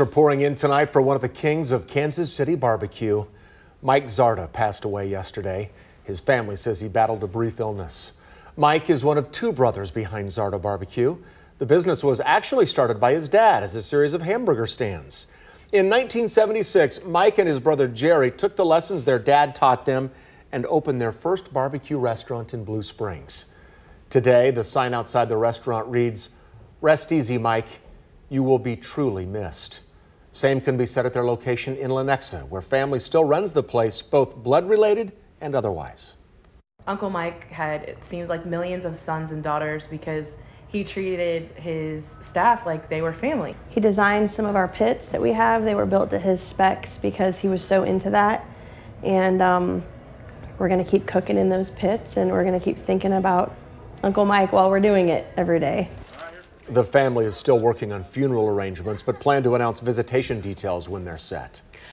are pouring in tonight for one of the kings of Kansas City barbecue. Mike Zarda passed away yesterday. His family says he battled a brief illness. Mike is one of two brothers behind Zarda Bar-B-Q. The business was actually started by his dad as a series of hamburger stands. In 1976, Mike and his brother Jerry took the lessons their dad taught them and opened their first barbecue restaurant in Blue Springs. Today, the sign outside the restaurant reads, Rest easy, Mike you will be truly missed. Same can be said at their location in Lenexa, where family still runs the place, both blood related and otherwise. Uncle Mike had, it seems like, millions of sons and daughters because he treated his staff like they were family. He designed some of our pits that we have. They were built to his specs because he was so into that. And um, we're going to keep cooking in those pits and we're going to keep thinking about Uncle Mike while we're doing it every day. The family is still working on funeral arrangements, but plan to announce visitation details when they're set.